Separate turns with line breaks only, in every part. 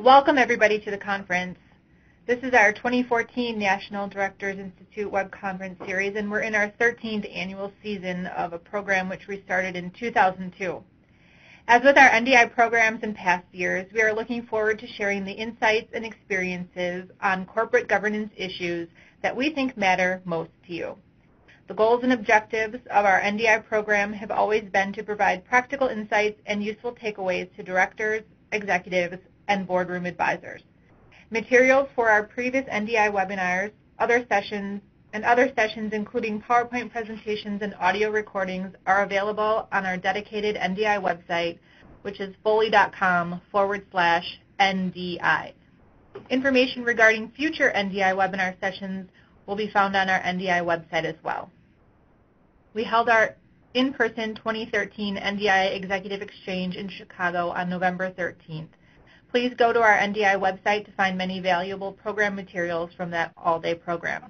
Welcome everybody to the conference. This is our 2014 National Directors Institute web conference series and we're in our 13th annual season of a program which we started in 2002. As with our NDI programs in past years, we are looking forward to sharing the insights and experiences on corporate governance issues that we think matter most to you. The goals and objectives of our NDI program have always been to provide practical insights and useful takeaways to directors, executives, and boardroom advisors. Materials for our previous NDI webinars, other sessions, and other sessions including PowerPoint presentations and audio recordings are available on our dedicated NDI website, which is foley.com forward slash NDI. Information regarding future NDI webinar sessions will be found on our NDI website as well. We held our in-person 2013 NDI Executive Exchange in Chicago on November 13th. Please go to our NDI website to find many valuable program materials from that all-day program.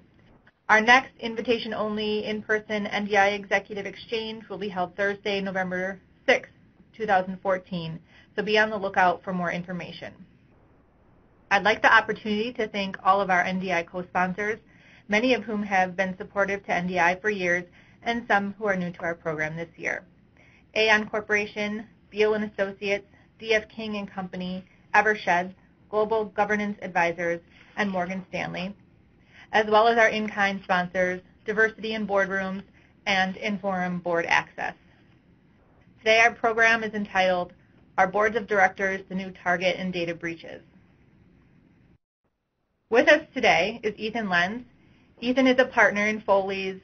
Our next invitation-only in-person NDI Executive Exchange will be held Thursday, November 6, 2014, so be on the lookout for more information. I'd like the opportunity to thank all of our NDI co-sponsors, many of whom have been supportive to NDI for years and some who are new to our program this year. Aon Corporation, Beal & Associates, D.F. King & Company, Eversheds, Global Governance Advisors, and Morgan Stanley, as well as our in-kind sponsors, Diversity in Boardrooms and Inforum Board Access. Today our program is entitled Our Boards of Directors, the New Target in Data Breaches. With us today is Ethan Lenz. Ethan is a partner in Foley's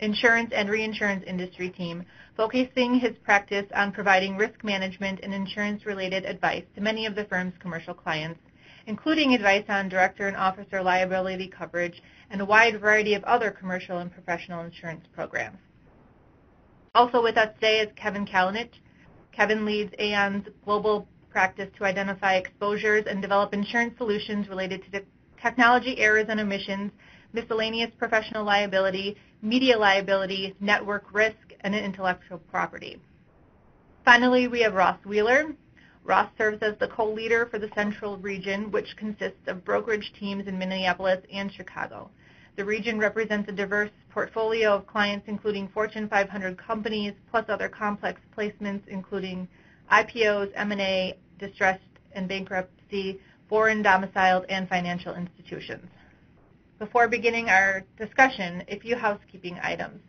insurance and reinsurance industry team, focusing his practice on providing risk management and insurance-related advice to many of the firm's commercial clients, including advice on director and officer liability coverage and a wide variety of other commercial and professional insurance programs. Also with us today is Kevin Kalinich. Kevin leads Aon's global practice to identify exposures and develop insurance solutions related to technology errors and omissions, miscellaneous professional liability, media liability, network risk, and intellectual property. Finally, we have Ross Wheeler. Ross serves as the co-leader for the Central Region, which consists of brokerage teams in Minneapolis and Chicago. The region represents a diverse portfolio of clients, including Fortune 500 companies, plus other complex placements, including IPOs, M&A, distressed and bankruptcy, foreign domiciled, and financial institutions. Before beginning our discussion, a few housekeeping items.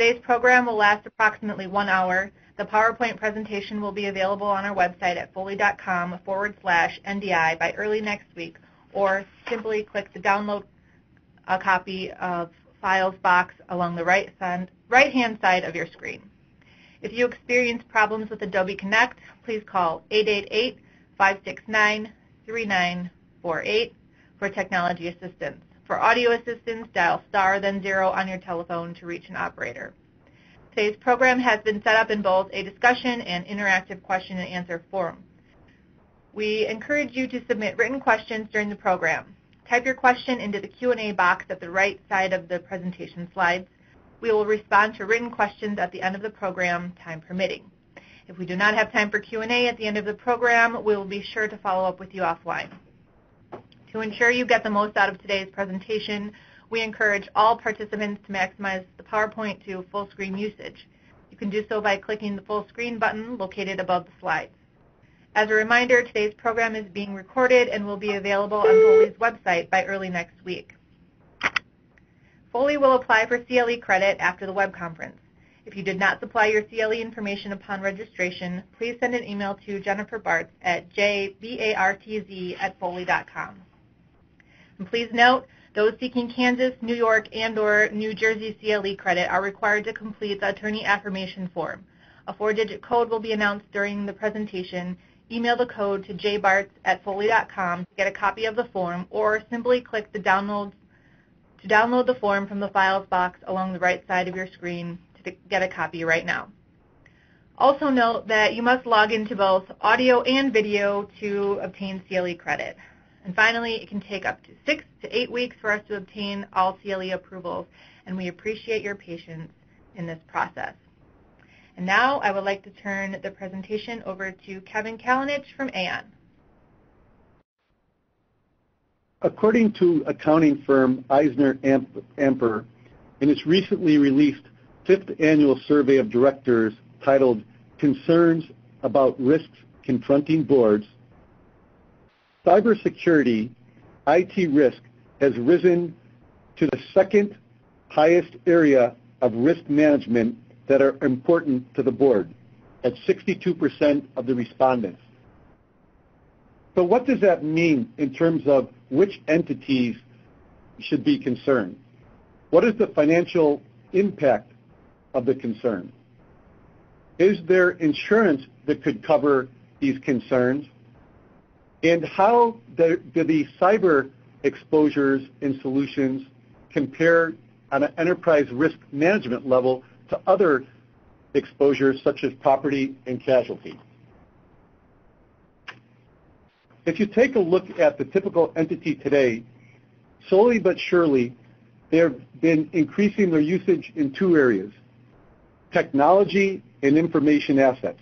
Today's program will last approximately one hour. The PowerPoint presentation will be available on our website at foley.com forward slash NDI by early next week, or simply click the download a copy of files box along the right right-hand side of your screen. If you experience problems with Adobe Connect, please call 888-569-3948 for technology assistance. For audio assistance, dial star then zero on your telephone to reach an operator. Today's program has been set up in both a discussion and interactive question and answer forum. We encourage you to submit written questions during the program. Type your question into the Q&A box at the right side of the presentation slides. We will respond to written questions at the end of the program, time permitting. If we do not have time for Q&A at the end of the program, we will be sure to follow up with you offline. To ensure you get the most out of today's presentation, we encourage all participants to maximize the PowerPoint to full screen usage. You can do so by clicking the full screen button located above the slides. As a reminder, today's program is being recorded and will be available on Foley's website by early next week. Foley will apply for CLE credit after the web conference. If you did not supply your CLE information upon registration, please send an email to Jennifer Bartz at jbartz at foley.com. And please note, those seeking Kansas, New York, and or New Jersey CLE credit are required to complete the attorney affirmation form. A four-digit code will be announced during the presentation. Email the code to jbartz at foley.com to get a copy of the form, or simply click the download to download the form from the files box along the right side of your screen to get a copy right now. Also note that you must log into both audio and video to obtain CLE credit. And finally, it can take up to six to eight weeks for us to obtain all CLE approvals, and we appreciate your patience in this process. And now I would like to turn the presentation over to Kevin Kalinich from AON.
According to accounting firm Eisner Amper, in its recently released fifth annual survey of directors titled Concerns About Risks Confronting Boards, cybersecurity IT risk has risen to the second highest area of risk management that are important to the board at 62% of the respondents. So what does that mean in terms of which entities should be concerned? What is the financial impact of the concern? Is there insurance that could cover these concerns? And how do, the cyber exposures and solutions compare on an enterprise risk management level to other exposures such as property and casualty? If you take a look at the typical entity today, slowly but surely, they have been increasing their usage in two areas, technology and information assets.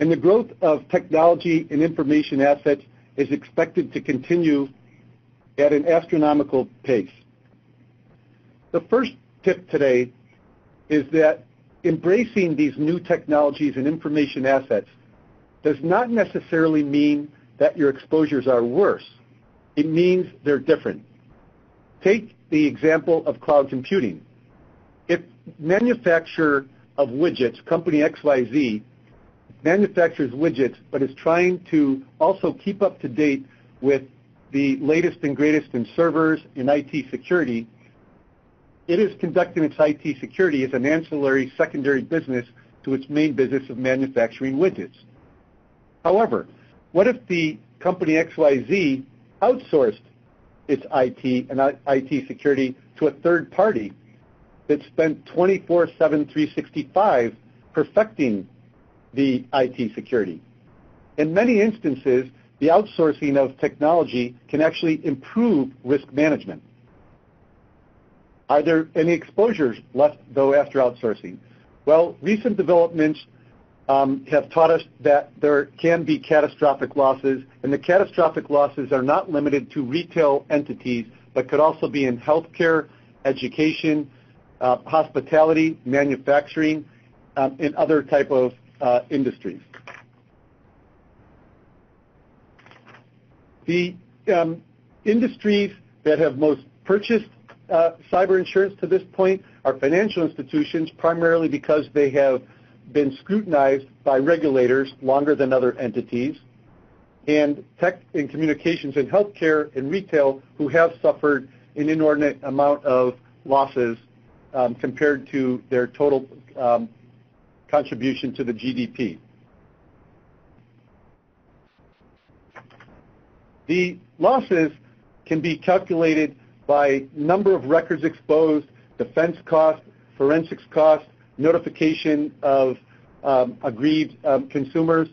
And the growth of technology and information assets is expected to continue at an astronomical pace. The first tip today is that embracing these new technologies and information assets does not necessarily mean that your exposures are worse. It means they're different. Take the example of cloud computing. If manufacturer of widgets, company XYZ, manufactures widgets but is trying to also keep up to date with the latest and greatest in servers and IT security, it is conducting its IT security as an ancillary secondary business to its main business of manufacturing widgets. However, what if the company XYZ outsourced its IT and IT security to a third party that spent 24-7, 365 perfecting the IT security? In many instances, the outsourcing of technology can actually improve risk management. Are there any exposures left, though, after outsourcing? Well, recent developments um, have taught us that there can be catastrophic losses, and the catastrophic losses are not limited to retail entities, but could also be in healthcare, education, uh, hospitality, manufacturing, um, and other type of industries. The um, industries that have most purchased uh, cyber insurance to this point are financial institutions, primarily because they have been scrutinized by regulators longer than other entities, and tech and communications and healthcare and retail who have suffered an inordinate amount of losses um, compared to their total um, contribution to the GDP. The losses can be calculated by number of records exposed, defense cost, forensics cost, notification of um, aggrieved um, consumers.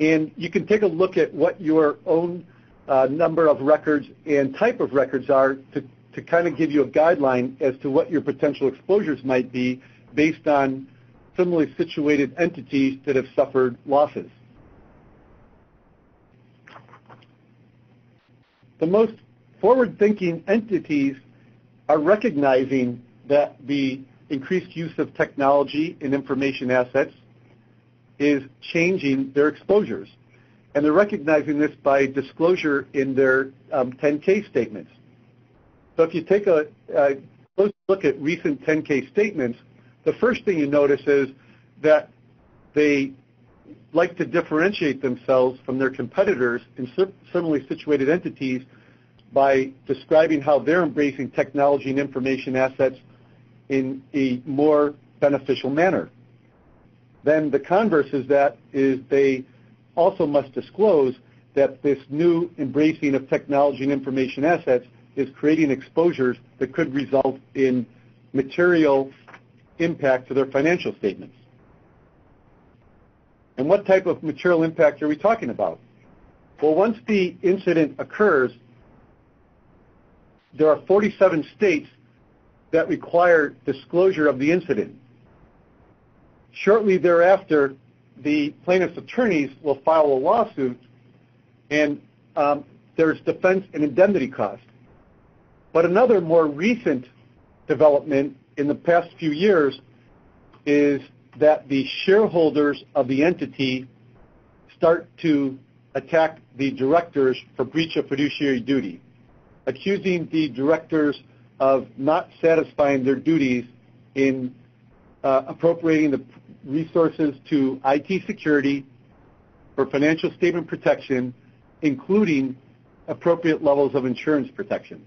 And you can take a look at what your own uh, number of records and type of records are to, to kind of give you a guideline as to what your potential exposures might be based on similarly situated entities that have suffered losses. The most forward-thinking entities are recognizing that the increased use of technology and information assets is changing their exposures. And they're recognizing this by disclosure in their um, 10K statements. So if you take a, a close look at recent 10K statements, the first thing you notice is that they like to differentiate themselves from their competitors in similarly situated entities by describing how they're embracing technology and information assets in a more beneficial manner. Then the converse is that is they also must disclose that this new embracing of technology and information assets is creating exposures that could result in material impact to their financial statements. And what type of material impact are we talking about? Well, once the incident occurs, there are 47 states that require disclosure of the incident. Shortly thereafter, the plaintiff's attorneys will file a lawsuit, and um, there's defense and indemnity costs. But another more recent development in the past few years is that the shareholders of the entity start to attack the directors for breach of fiduciary duty, accusing the directors of not satisfying their duties in uh, appropriating the resources to IT security for financial statement protection, including appropriate levels of insurance protection.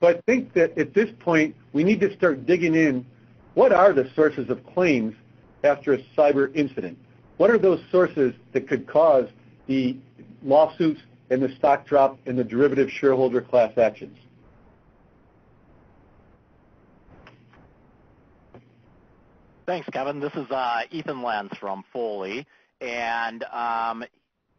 So I think that at this point, we need to start digging in. What are the sources of claims after a cyber incident? What are those sources that could cause the lawsuits and the stock drop and the derivative shareholder class actions?
Thanks, Kevin. This is uh, Ethan Lenz from Foley, and um,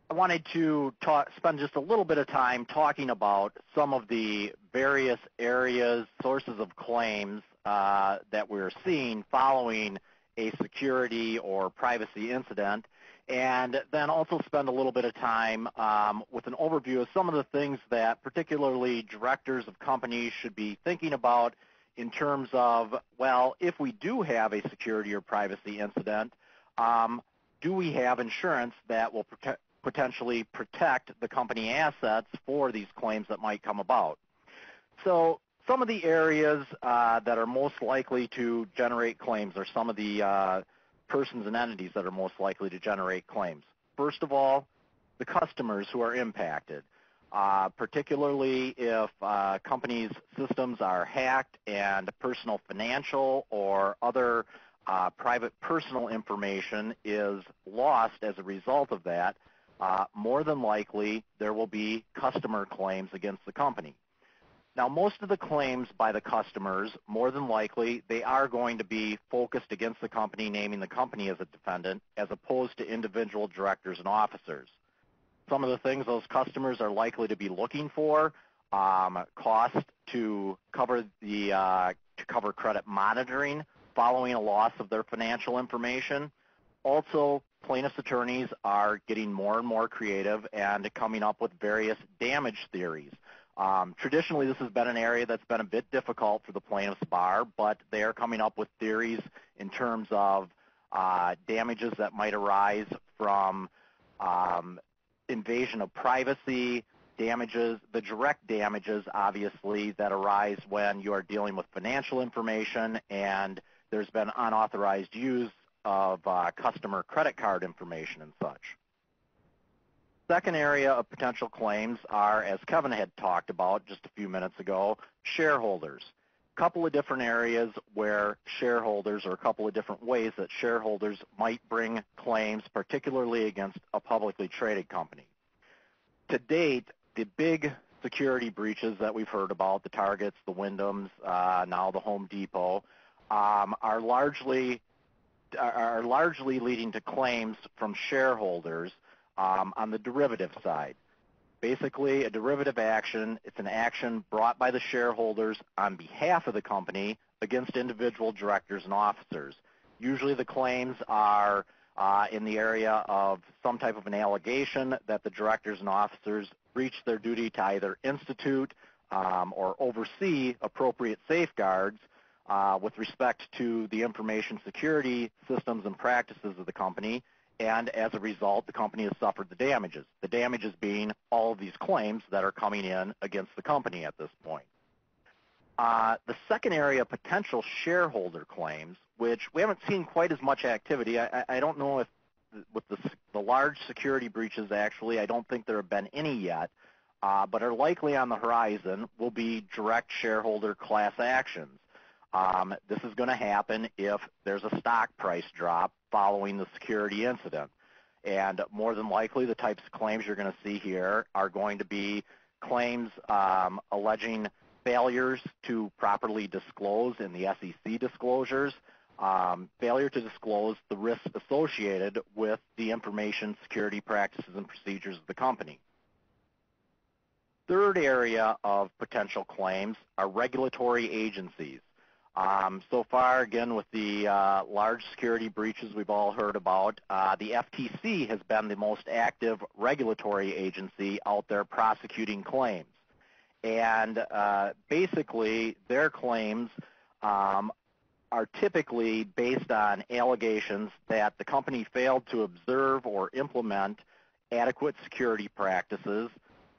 I wanted to talk, spend just a little bit of time talking about some of the various areas, sources of claims uh, that we're seeing following a security or privacy incident, and then also spend a little bit of time um, with an overview of some of the things that particularly directors of companies should be thinking about in terms of, well, if we do have a security or privacy incident, um, do we have insurance that will protect, potentially protect the company assets for these claims that might come about? So some of the areas uh, that are most likely to generate claims are some of the uh, persons and entities that are most likely to generate claims. First of all, the customers who are impacted uh, particularly if uh, companies' systems are hacked and personal financial or other uh, private personal information is lost as a result of that, uh, more than likely there will be customer claims against the company. Now, most of the claims by the customers, more than likely, they are going to be focused against the company, naming the company as a defendant, as opposed to individual directors and officers some of the things those customers are likely to be looking for, um, cost to cover the uh, to cover credit monitoring following a loss of their financial information. Also, plaintiffs' attorneys are getting more and more creative and coming up with various damage theories. Um, traditionally, this has been an area that's been a bit difficult for the plaintiffs' bar, but they are coming up with theories in terms of uh, damages that might arise from um, invasion of privacy, damages, the direct damages, obviously, that arise when you are dealing with financial information and there's been unauthorized use of uh, customer credit card information and such. Second area of potential claims are, as Kevin had talked about just a few minutes ago, shareholders. A couple of different areas where shareholders, or a couple of different ways that shareholders might bring claims, particularly against a publicly traded company. To date, the big security breaches that we've heard about, the Targets, the Wyndhams, uh, now the Home Depot, um, are largely are largely leading to claims from shareholders um, on the derivative side. Basically, a derivative action, it's an action brought by the shareholders on behalf of the company against individual directors and officers. Usually the claims are uh, in the area of some type of an allegation that the directors and officers breached their duty to either institute um, or oversee appropriate safeguards uh, with respect to the information security systems and practices of the company, and as a result, the company has suffered the damages. The damages being all of these claims that are coming in against the company at this point. Uh, the second area potential shareholder claims, which we haven't seen quite as much activity. I, I don't know if with the, the large security breaches, actually, I don't think there have been any yet, uh, but are likely on the horizon, will be direct shareholder class actions. Um, this is going to happen if there's a stock price drop following the security incident. And more than likely, the types of claims you're going to see here are going to be claims um, alleging failures to properly disclose in the SEC disclosures, um, failure to disclose the risks associated with the information security practices and procedures of the company. Third area of potential claims are regulatory agencies. Um, so far, again, with the uh, large security breaches we've all heard about, uh, the FTC has been the most active regulatory agency out there prosecuting claims. And uh, basically, their claims um, are typically based on allegations that the company failed to observe or implement adequate security practices,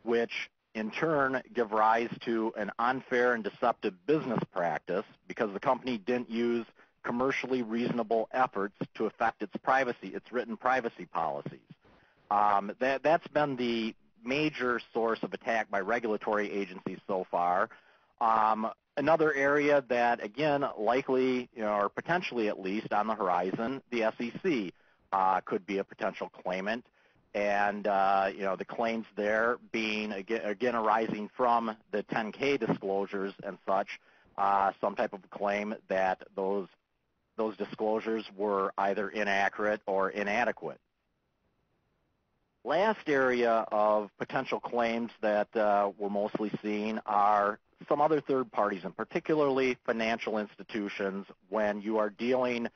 which in turn give rise to an unfair and deceptive business practice because the company didn't use commercially reasonable efforts to affect its privacy, its written privacy policies. Um, that, that's been the major source of attack by regulatory agencies so far. Um, another area that, again, likely you know, or potentially at least on the horizon, the SEC uh, could be a potential claimant and uh, you know the claims there being again, again arising from the 10K disclosures and such, uh, some type of claim that those those disclosures were either inaccurate or inadequate. Last area of potential claims that uh, we're mostly seeing are some other third parties, and particularly financial institutions, when you are dealing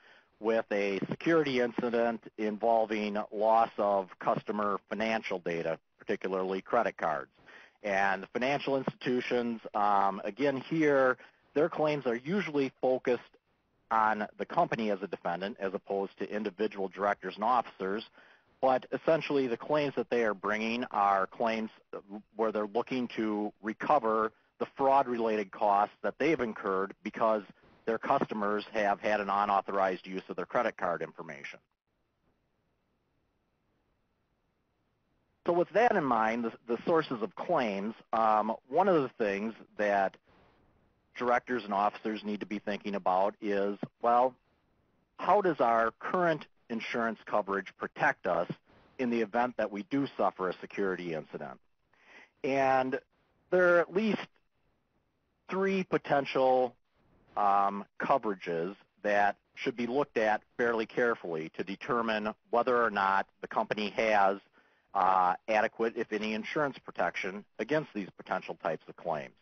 with a security incident involving loss of customer financial data, particularly credit cards. And financial institutions, um, again here, their claims are usually focused on the company as a defendant as opposed to individual directors and officers. But essentially the claims that they are bringing are claims where they're looking to recover the fraud-related costs that they've incurred because their customers have had an unauthorized use of their credit card information. So with that in mind, the, the sources of claims, um, one of the things that directors and officers need to be thinking about is, well, how does our current insurance coverage protect us in the event that we do suffer a security incident? And there are at least three potential um, coverages that should be looked at fairly carefully to determine whether or not the company has uh, adequate, if any, insurance protection against these potential types of claims.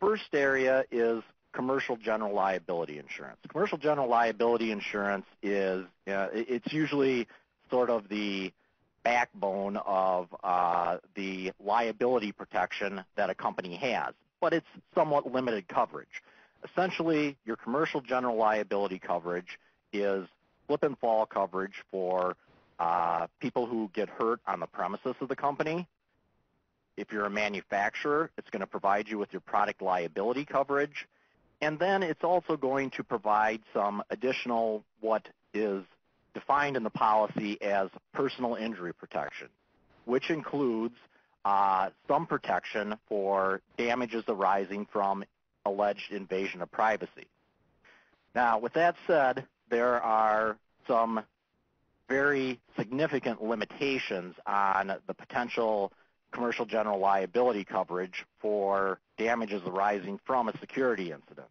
First area is commercial general liability insurance. Commercial general liability insurance is, uh, it's usually sort of the backbone of uh, the liability protection that a company has, but it's somewhat limited coverage. Essentially, your commercial general liability coverage is slip and fall coverage for uh, people who get hurt on the premises of the company. If you're a manufacturer, it's going to provide you with your product liability coverage. And then it's also going to provide some additional what is defined in the policy as personal injury protection, which includes uh, some protection for damages arising from alleged invasion of privacy. Now, with that said, there are some very significant limitations on the potential commercial general liability coverage for damages arising from a security incident.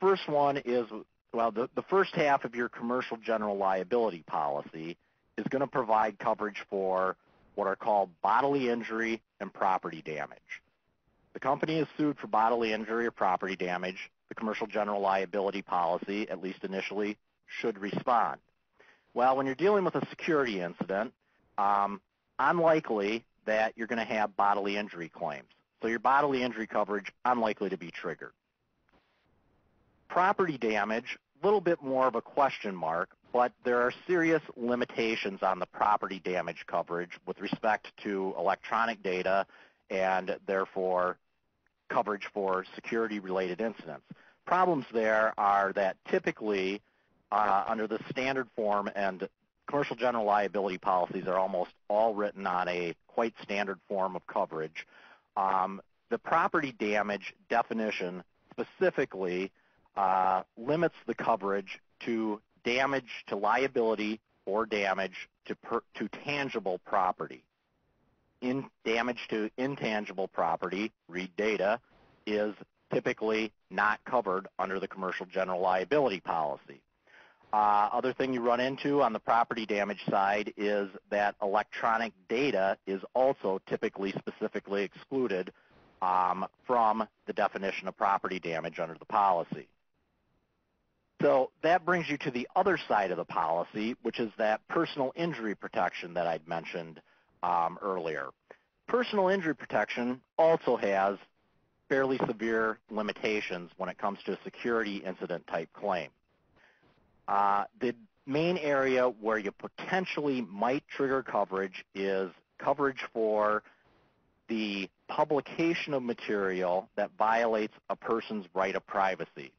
First one is, well, the, the first half of your commercial general liability policy is going to provide coverage for what are called bodily injury and property damage. The company is sued for bodily injury or property damage. The commercial general liability policy, at least initially, should respond. Well, when you're dealing with a security incident, um, unlikely that you're going to have bodily injury claims. So your bodily injury coverage, unlikely to be triggered. Property damage, a little bit more of a question mark, but there are serious limitations on the property damage coverage with respect to electronic data and therefore coverage for security-related incidents. Problems there are that typically uh, under the standard form and commercial general liability policies are almost all written on a quite standard form of coverage. Um, the property damage definition specifically uh, limits the coverage to damage to liability or damage to, per, to tangible property in damage to intangible property, read data, is typically not covered under the commercial general liability policy. Uh, other thing you run into on the property damage side is that electronic data is also typically specifically excluded um, from the definition of property damage under the policy. So that brings you to the other side of the policy, which is that personal injury protection that I'd mentioned um, earlier. Personal injury protection also has fairly severe limitations when it comes to a security incident type claim. Uh, the main area where you potentially might trigger coverage is coverage for the publication of material that violates a person's right of privacy.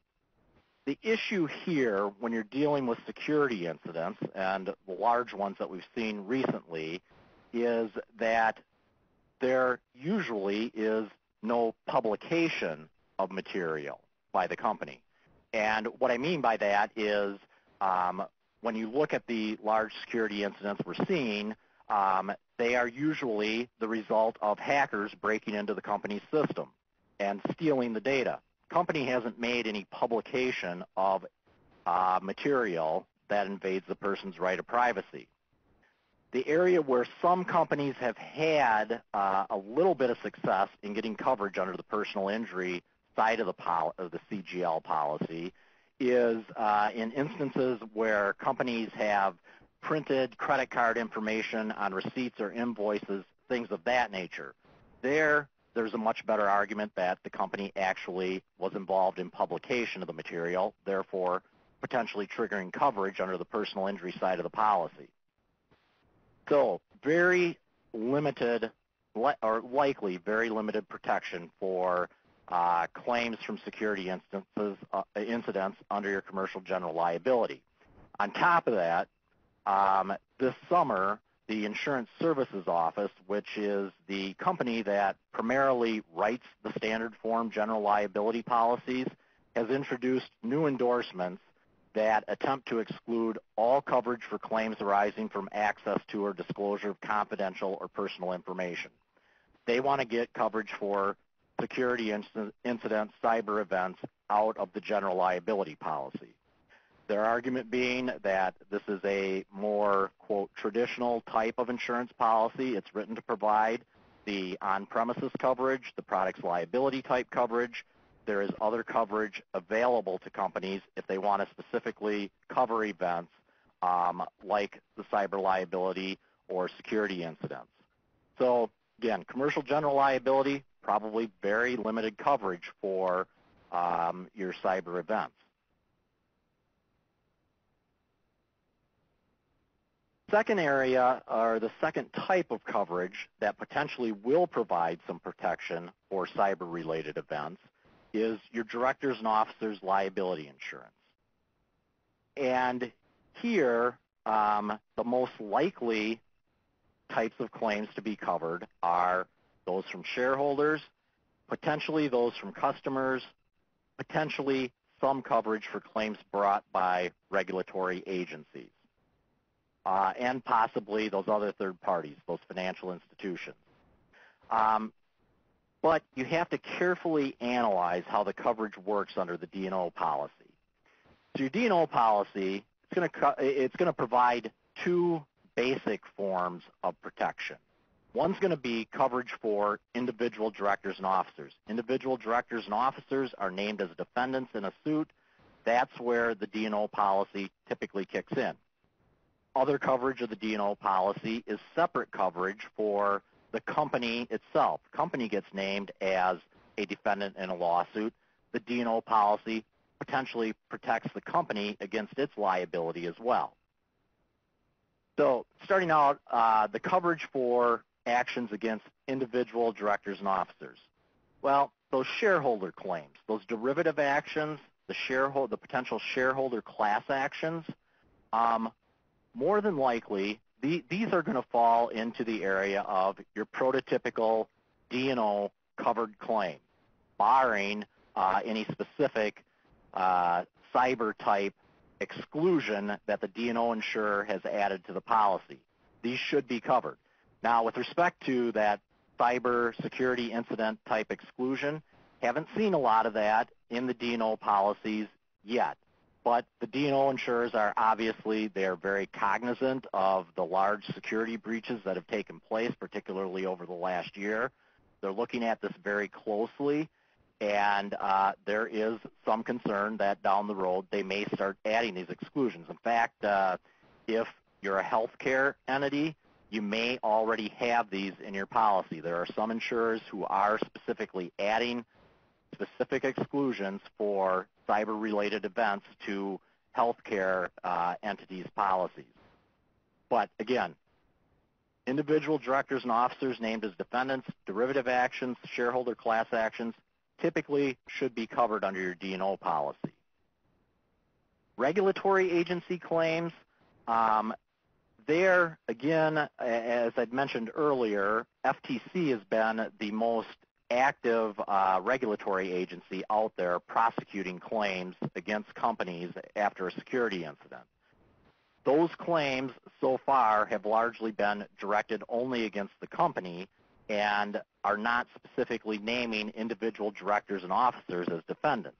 The issue here when you're dealing with security incidents, and the large ones that we've seen recently, is that there usually is no publication of material by the company. And what I mean by that is um, when you look at the large security incidents we're seeing, um, they are usually the result of hackers breaking into the company's system and stealing the data. Company hasn't made any publication of uh, material that invades the person's right of privacy. The area where some companies have had uh, a little bit of success in getting coverage under the personal injury side of the, pol- of the CGL policy is uh, in instances where companies have printed credit card information on receipts or invoices, things of that nature. There, there's a much better argument that the company actually was involved in publication of the material, therefore potentially triggering coverage under the personal injury side of the policy. So very limited, or likely very limited protection for uh, claims from security instances, uh, incidents under your commercial general liability. On top of that, um, this summer, the Insurance Services Office, which is the company that primarily writes the standard form general liability policies, has introduced new endorsements that attempt to exclude all coverage for claims arising from access to or disclosure of confidential or personal information. They want to get coverage for security incidents, cyber events out of the general liability policy. Their argument being that this is a more, quote, traditional type of insurance policy. It's written to provide the on-premises coverage, the product's liability type coverage. There is other coverage available to companies if they want to specifically cover events um, like the cyber liability or security incidents. So again, commercial general liability, probably very limited coverage for um, your cyber events. Second area, or the second type of coverage that potentially will provide some protection for cyber-related events is your directors and officers liability insurance. And here, um, the most likely types of claims to be covered are those from shareholders, potentially those from customers, potentially some coverage for claims brought by regulatory agencies uh, and possibly those other third parties, those financial institutions. Um, but you have to carefully analyze how the coverage works under the D&O policy. So your D&O policy, it's going to it's going to provide two basic forms of protection. One's going to be coverage for individual directors and officers. Individual directors and officers are named as defendants in a suit. That's where the D&O policy typically kicks in other coverage of the D&O policy is separate coverage for the company itself. The company gets named as a defendant in a lawsuit. The D&O policy potentially protects the company against its liability as well. So starting out, uh, the coverage for actions against individual directors and officers. Well, those shareholder claims, those derivative actions, the the potential shareholder class actions, um, more than likely, the, these are going to fall into the area of your prototypical D&O covered claim, barring uh, any specific uh, cyber type exclusion that the D&O insurer has added to the policy. These should be covered. Now, with respect to that cyber security incident type exclusion, haven't seen a lot of that in the D&O policies yet. But the D&O insurers are obviously, they're very cognizant of the large security breaches that have taken place, particularly over the last year. They're looking at this very closely. And uh, there is some concern that down the road they may start adding these exclusions. In fact, uh, if you're a healthcare entity, you may already have these in your policy. There are some insurers who are specifically adding specific exclusions for cyber-related events to healthcare uh, entities' policies. But again, individual directors and officers named as defendants, derivative actions, shareholder class actions typically should be covered under your D&O policy. Regulatory agency claims, um, there, again, as I'd mentioned earlier, FTC has been the most active uh, regulatory agency out there prosecuting claims against companies after a security incident. Those claims so far have largely been directed only against the company and are not specifically naming individual directors and officers as defendants.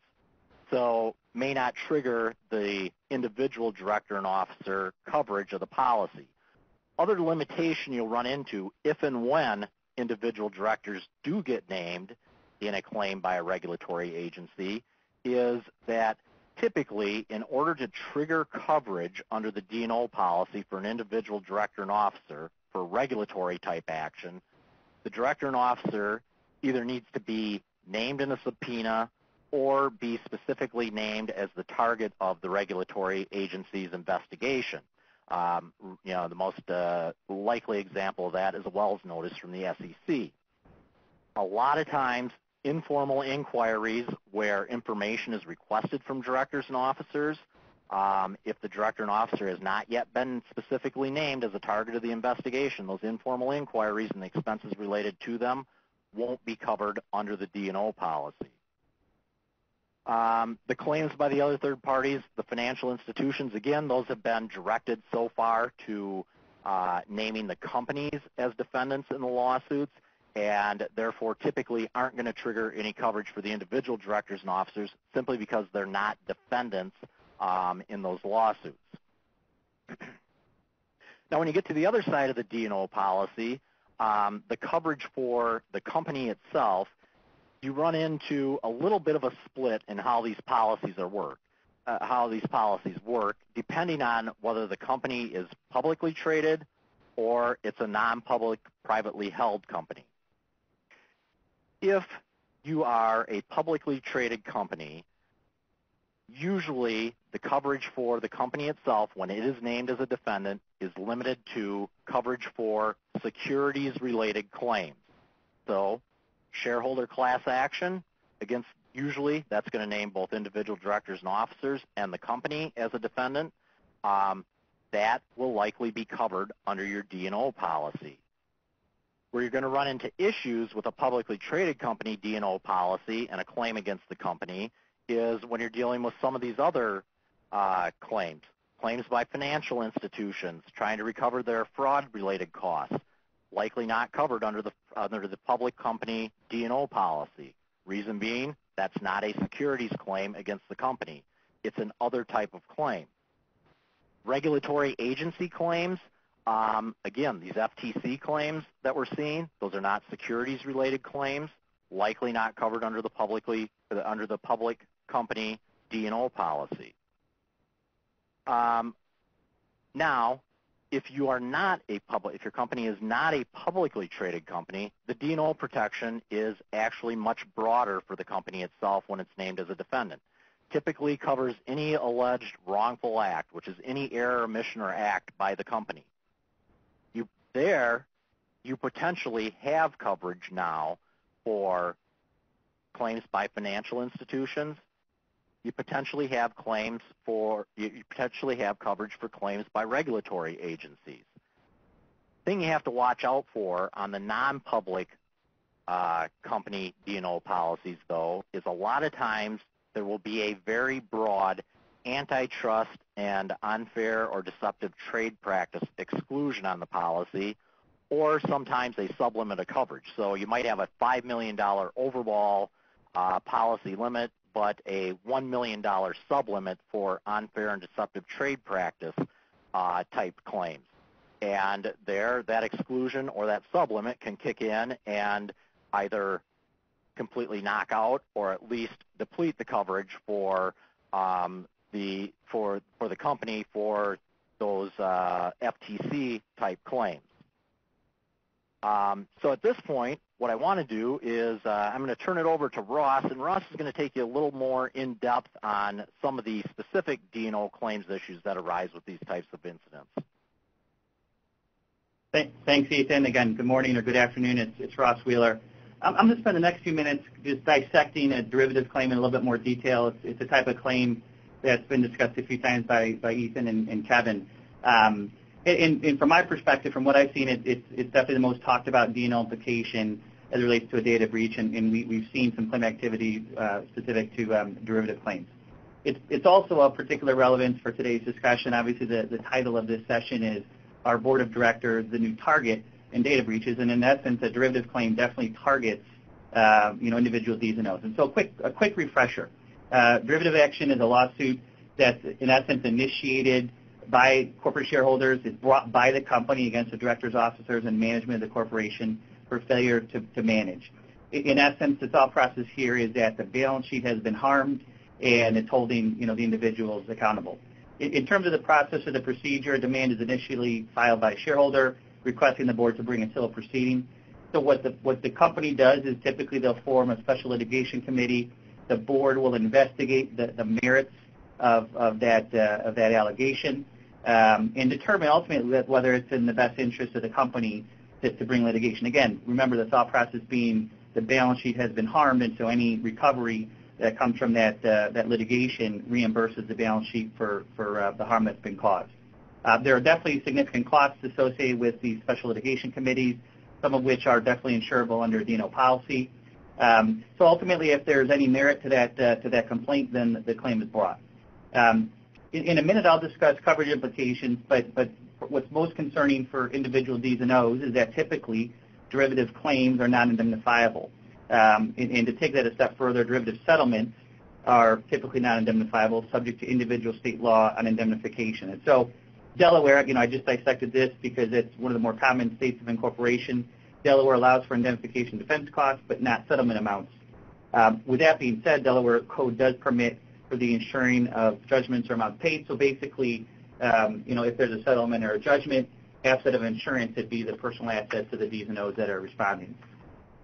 So may not trigger the individual director and officer coverage of the policy. Other limitation you'll run into if and when individual directors do get named in a claim by a regulatory agency is that typically in order to trigger coverage under the D&O policy for an individual director and officer for regulatory type action, the director and officer either needs to be named in a subpoena or be specifically named as the target of the regulatory agency's investigation. Um, you know, the most uh, likely example of that is a Wells notice from the SEC. A lot of times, informal inquiries where information is requested from directors and officers, um, if the director and officer has not yet been specifically named as a target of the investigation, those informal inquiries and the expenses related to them won't be covered under the D&O policy. Um, the claims by the other third parties, the financial institutions, again, those have been directed so far to uh, naming the companies as defendants in the lawsuits and therefore typically aren't going to trigger any coverage for the individual directors and officers simply because they're not defendants um, in those lawsuits. now, when you get to the other side of the D&O policy, um, the coverage for the company itself you run into a little bit of a split in how these policies are work, uh, how these policies work, depending on whether the company is publicly traded or it's a non-public, privately held company. If you are a publicly traded company, usually the coverage for the company itself, when it is named as a defendant, is limited to coverage for securities-related claims. So shareholder class action against usually that's going to name both individual directors and officers and the company as a defendant. Um, that will likely be covered under your D&O policy. Where you're going to run into issues with a publicly traded company D&O policy and a claim against the company is when you're dealing with some of these other uh, claims. Claims by financial institutions trying to recover their fraud-related costs likely not covered under the under the public company D&O policy. Reason being, that's not a securities claim against the company. It's an other type of claim. Regulatory agency claims, um, again, these FTC claims that we're seeing, those are not securities-related claims, likely not covered under the publicly under the public company D&O policy. Um, now, if you are not a public, if your company is not a publicly traded company, the D&O protection is actually much broader for the company itself when it's named as a defendant. Typically covers any alleged wrongful act, which is any error, omission, or act by the company. You there, you potentially have coverage now for claims by financial institutions, you potentially have claims for, you potentially have coverage for claims by regulatory agencies. Thing you have to watch out for on the non-public uh, company D&O policies, though, is a lot of times there will be a very broad antitrust and unfair or deceptive trade practice exclusion on the policy, or sometimes a sublimit of coverage. So you might have a $5 million overall uh, policy limit but a $1 million sublimit for unfair and deceptive trade practice uh, type claims. And there, that exclusion or that sublimit can kick in and either completely knock out or at least deplete the coverage for um, the for for the company for those uh, FTC type claims. Um, so at this point, what I want to do is uh, I'm going to turn it over to Ross, and Ross is going to take you a little more in depth on some of the specific D&O claims issues that arise with these types of incidents.
Thanks, Ethan. Again, good morning or good afternoon. It's, it's Ross Wheeler. I'm, I'm going to spend the next few minutes just dissecting a derivative claim in a little bit more detail. It's, it's a type of claim that's been discussed a few times by, by Ethan and, and Kevin. Um, and, and, from my perspective, from what I've seen, it, it's, it's definitely the most talked about D&O as it relates to a data breach, and, and we, have seen some claim activity uh, specific to um, derivative claims. It's, it's, also of particular relevance for today's discussion. Obviously, the, the title of this session is Our Board of Directors, the New Target in Data Breaches, and in essence, a derivative claim definitely targets uh, you know, individual Ds and Os. And so a quick, a quick refresher. Uh, derivative action is a lawsuit that's in essence initiated by corporate shareholders. It's brought by the company against the directors, officers, and management of the corporation for failure to, to manage. In essence, the thought process here is that the balance sheet has been harmed and it's holding you know, the individuals accountable. In, in terms of the process of the procedure, a demand is initially filed by a shareholder requesting the board to bring a civil proceeding. So what the, what the company does is typically they'll form a special litigation committee. The board will investigate the, the merits of, of, that, uh, of that allegation um, and determine ultimately whether it's in the best interest of the company to, to bring litigation. Again, remember the thought process being the balance sheet has been harmed, and so any recovery that comes from that uh, that litigation reimburses the balance sheet for for uh, the harm that's been caused. Uh, there are definitely significant costs associated with these special litigation committees, some of which are definitely insurable under D&O policy. Um, so ultimately, if there's any merit to that uh, to that complaint, then the claim is brought. Um, in, in, a minute, I'll discuss coverage implications, but but what's most concerning for individual Ds and Os is that typically derivative claims are not indemnifiable. Um, and, and, to take that a step further, derivative settlements are typically not indemnifiable, subject to individual state law on indemnification. And so Delaware, you know, I just dissected this because it's one of the more common states of incorporation. Delaware allows for indemnification defense costs, but not settlement amounts. Um, with that being said, Delaware code does permit for the ensuring of judgments or amounts paid. So basically, um, you know, if there's a settlement or a judgment, asset of insurance, it'd be the personal assets of the Ds and Os that are responding.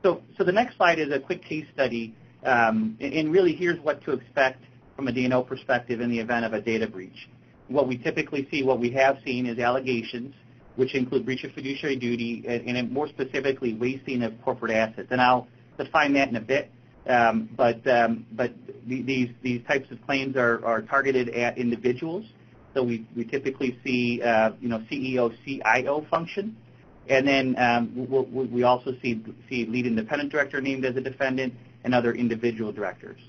So, so the next slide is a quick case study, um, and, and, really here's what to expect from a D&O perspective in the event of a data breach. What we typically see, what we have seen is allegations, which include breach of fiduciary duty, and, and more specifically, wasting of corporate assets. And I'll define that in a bit. Um, but um, but these these types of claims are, are targeted at individuals. So we, we typically see uh, you know CEO CIO function, and then um, we'll, we also see see lead independent director named as a defendant and other individual directors.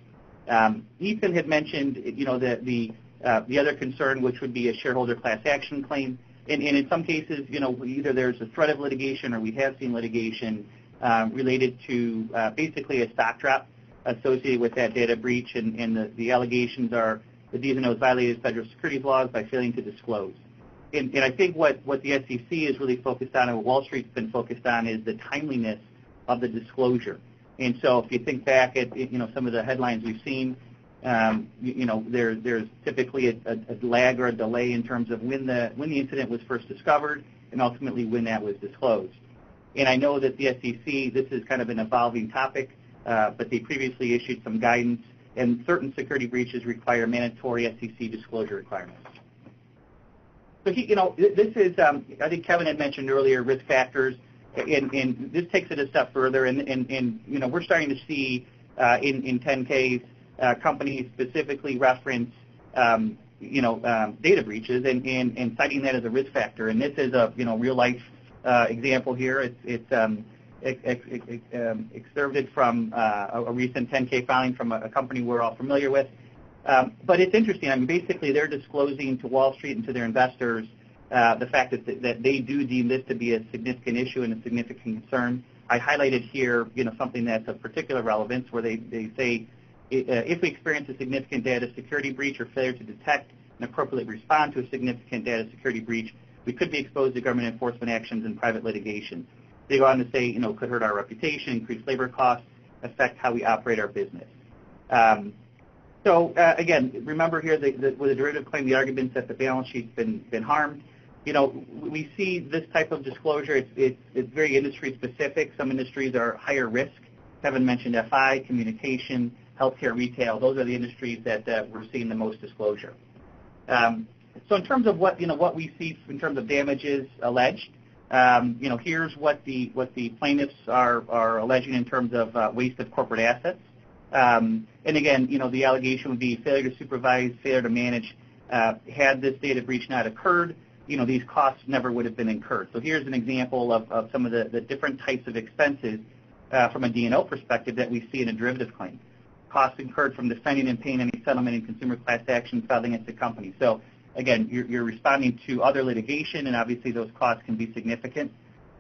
Um, Ethan had mentioned you know the the uh, the other concern, which would be a shareholder class action claim. And, and, in some cases, you know, either there's a threat of litigation or we have seen litigation uh, related to uh, basically a stock drop associated with that data breach, and, and the, the, allegations are the Ds and Os violated federal securities laws by failing to disclose. And, and, I think what, what the SEC is really focused on and what Wall Street's been focused on is the timeliness of the disclosure. And so if you think back at you know some of the headlines we've seen, um, you, you, know there, there's typically a, a, a, lag or a delay in terms of when the when the incident was first discovered and ultimately when that was disclosed. And I know that the SEC, this is kind of an evolving topic, uh, but they previously issued some guidance, and certain security breaches require mandatory SEC disclosure requirements. So, he, you know, this is, um, I think Kevin had mentioned earlier, risk factors, and, and this takes it a step further, and, and, and you know, we're starting to see uh, in, in 10Ks uh, companies specifically reference um, you know, um, data breaches and, and, and citing that as a risk factor. And this is a, you know, real life example here. It's, it's um, um, excerpted from uh, a, recent 10K filing from a, a, company we're all familiar with. Um, but it's interesting. I mean, basically, they're disclosing to Wall Street and to their investors uh, the fact that, that they do deem this to be a significant issue and a significant concern. I highlighted here, you know, something that's of particular relevance, where they, they say uh, if we experience a significant data security breach or failure to detect and appropriately respond to a significant data security breach, we could be exposed to government enforcement actions and private litigation. They go on to say, you know, could hurt our reputation, increase labor costs, affect how we operate our business. Um, so uh, again, remember here that, that with a derivative claim, the argument that the balance sheet's been been harmed. You know, we see this type of disclosure. It's it's, it's very industry specific. Some industries are higher risk. Kevin mentioned FI, communication, healthcare, retail. Those are the industries that uh, we're seeing the most disclosure. Um, so in terms of what you know what we see in terms of damages alleged, um, you know here's what the what the plaintiffs are are alleging in terms of uh, waste of corporate assets. Um, and again, you know, the allegation would be failure to supervise, failure to manage. Uh, had this data breach not occurred, you know, these costs never would have been incurred. So here's an example of, of some of the, the different types of expenses uh, from a D&O perspective that we see in a derivative claim. Costs incurred from defending and paying any settlement in consumer class action filed against the company. So again, you're, you're responding to other litigation, and obviously those costs can be significant.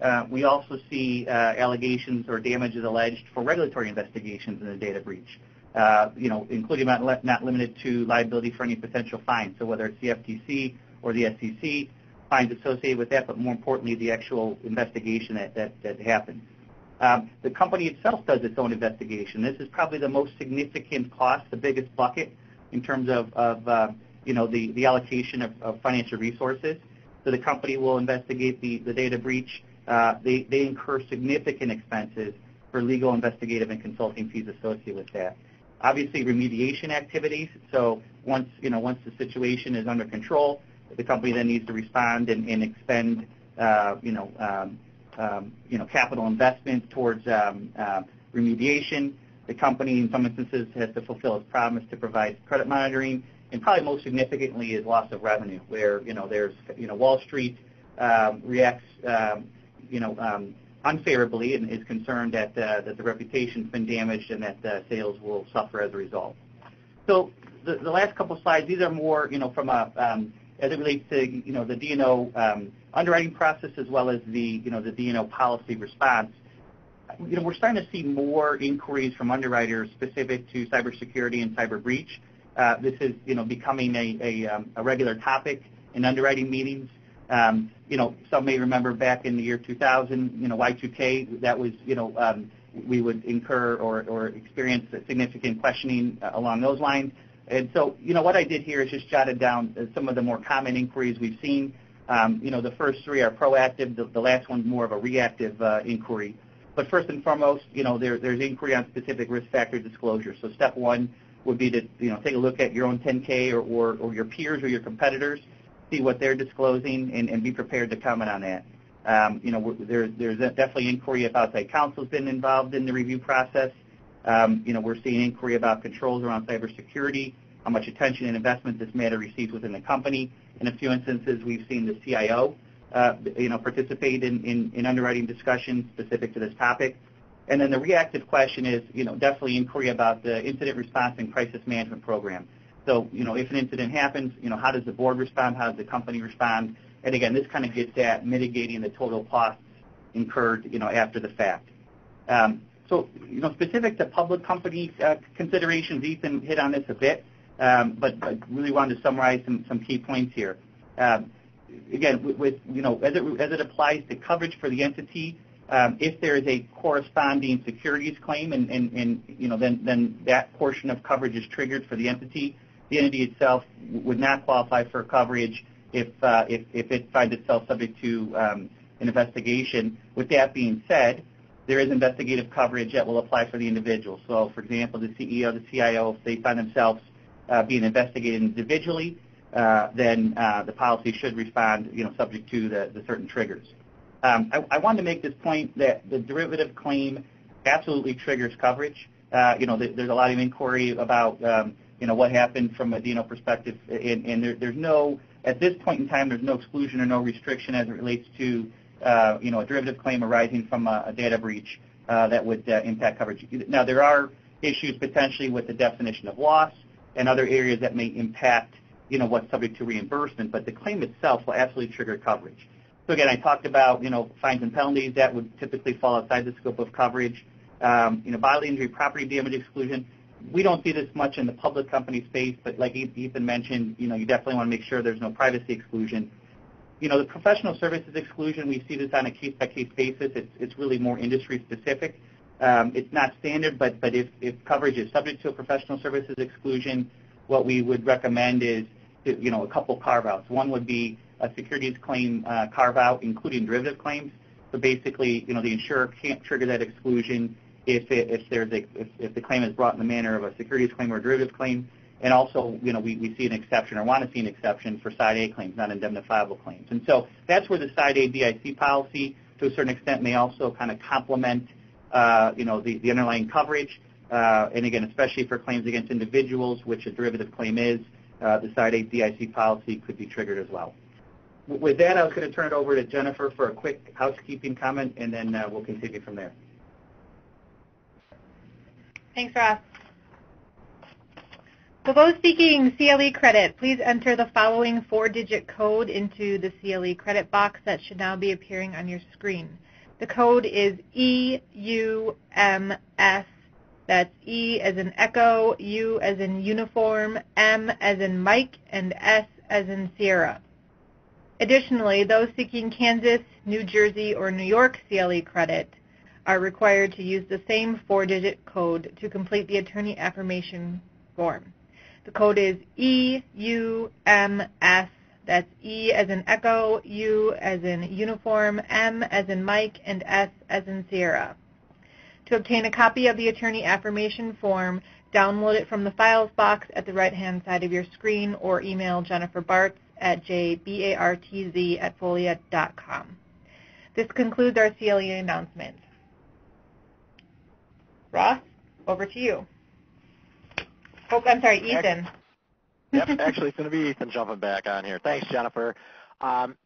Uh, we also see uh, allegations or damages alleged for regulatory investigations in the data breach, uh, you know, including not, not limited to liability for any potential fines. So whether it's the FTC or the SEC, fines associated with that, but more importantly, the actual investigation that, that, that happens. Um, the company itself does its own investigation. This is probably the most significant cost, the biggest bucket in terms of, of uh, you know, the, the allocation of, of financial resources. So the company will investigate the, the data breach uh, they, they incur significant expenses for legal, investigative, and consulting fees associated with that. Obviously, remediation activities. So once you know once the situation is under control, the company then needs to respond and, and expend uh, you know um, um, you know capital investment towards um, uh, remediation. The company, in some instances, has to fulfill its promise to provide credit monitoring, and probably most significantly is loss of revenue, where you know there's you know Wall Street um, reacts um, you know, um, unfavorably and is concerned that, uh, that the reputation's been damaged and that uh, sales will suffer as a result. So the, the last couple of slides, these are more, you know, from a, um, as it relates to, you know, the D&O um, underwriting process as well as the, you know, the D&O policy response. You know, we're starting to see more inquiries from underwriters specific to cybersecurity and cyber breach. Uh, this is, you know, becoming a, a, um, a regular topic in underwriting meetings. Um, you know, some may remember back in the year 2000, you know, Y2K, that was, you know, um, we would incur or, or experience significant questioning uh, along those lines. And so, you know, what I did here is just jotted down uh, some of the more common inquiries we've seen. Um, you know, the first three are proactive. The, the last one's more of a reactive uh, inquiry. But first and foremost, you know, there, there's inquiry on specific risk factor disclosure. So step one would be to, you know, take a look at your own 10K or, or, or your peers or your competitors see what they're disclosing and, and be prepared to comment on that. Um, you know, there, there's definitely inquiry if outside counsel's been involved in the review process. Um, you know, we're seeing inquiry about controls around cybersecurity, how much attention and investment this matter receives within the company. In a few instances, we've seen the CIO, uh, you know, participate in, in, in underwriting discussions specific to this topic. And then the reactive question is, you know, definitely inquiry about the incident response and crisis management program. So, you know, if an incident happens, you know, how does the board respond? How does the company respond? And again, this kind of gets at mitigating the total costs incurred, you know, after the fact. Um, so, you know, specific to public company uh, considerations, Ethan hit on this a bit, um, but I really wanted to summarize some, some key points here. Um, again, with, with, you know, as it, as it applies to coverage for the entity, um, if there is a corresponding securities claim and, and, and you know, then, then that portion of coverage is triggered for the entity the entity itself would not qualify for coverage if, uh, if, if it finds itself subject to um, an investigation. With that being said, there is investigative coverage that will apply for the individual. So, for example, the CEO, the CIO, if they find themselves uh, being investigated individually, uh, then uh, the policy should respond, you know, subject to the, the certain triggers. Um, I, I, wanted to make this point that the derivative claim absolutely triggers coverage. Uh, you know, th- there's a lot of inquiry about um, you know, what happened from a D&O perspective. And, and there, there's no, at this point in time, there's no exclusion or no restriction as it relates to, uh, you know, a derivative claim arising from a, a data breach uh, that would uh, impact coverage. Now, there are issues potentially with the definition of loss and other areas that may impact, you know, what's subject to reimbursement, but the claim itself will absolutely trigger coverage. So again, I talked about, you know, fines and penalties that would typically fall outside the scope of coverage. Um, you know, bodily injury, property damage exclusion we don't see this much in the public company space, but like Ethan mentioned, you know, you definitely want to make sure there's no privacy exclusion. You know, the professional services exclusion, we see this on a case-by-case basis. It's, it's really more industry-specific. Um, it's not standard, but, but if, if coverage is subject to a professional services exclusion, what we would recommend is you know, a couple carve-outs. One would be a securities claim uh, carve-out, including derivative claims. So basically, you know, the insurer can't trigger that exclusion if, it, if, there's a, if, if the claim is brought in the manner of a securities claim or a derivative claim. And also, you know, we, we see an exception or want to see an exception for Side A claims, not indemnifiable claims. And so that's where the Side A DIC policy, to a certain extent, may also kind of complement, uh, you know, the, the underlying coverage. Uh, and again, especially for claims against individuals, which a derivative claim is, uh, the Side A DIC policy could be triggered as well. With that, I was going to turn it over to Jennifer for a quick housekeeping comment, and then uh, we'll continue from there.
Thanks, Ross. For those seeking CLE credit, please enter the following four-digit code into the CLE credit box that should now be appearing on your screen. The code is EUMS. That's E as in echo, U as in uniform, M as in Mike, and S as in Sierra. Additionally, those seeking Kansas, New Jersey, or New York CLE credit are required to use the same four-digit code to complete the attorney affirmation form. The code is EUMS. That's E as in Echo, U as in Uniform, M as in Mike, and S as in Sierra. To obtain a copy of the attorney affirmation form, download it from the Files box at the right-hand side of your screen or email Jennifer Bartz at jbartz at foley.com. This concludes our CLE announcement. Ross, over to you. Oh, I'm sorry, Ethan.
yep, actually it's going to be Ethan jumping back on here. Thanks, Jennifer. Um,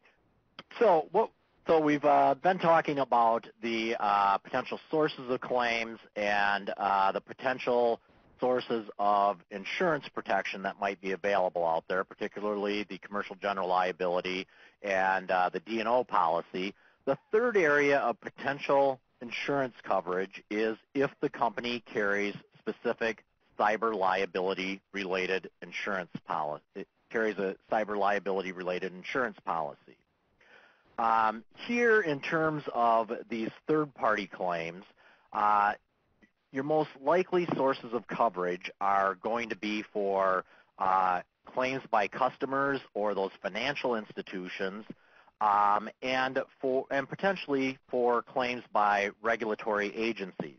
so what, so we've uh, been talking about the uh, potential sources of claims and uh, the potential sources of insurance protection that might be available out there, particularly the commercial general liability and uh, the D&O policy. The third area of potential insurance coverage is if the company carries specific cyber liability related insurance policy. It carries a cyber liability related insurance policy. Um, here, in terms of these third-party claims, uh, your most likely sources of coverage are going to be for uh, claims by customers or those financial institutions um, and for and potentially for claims by regulatory agencies.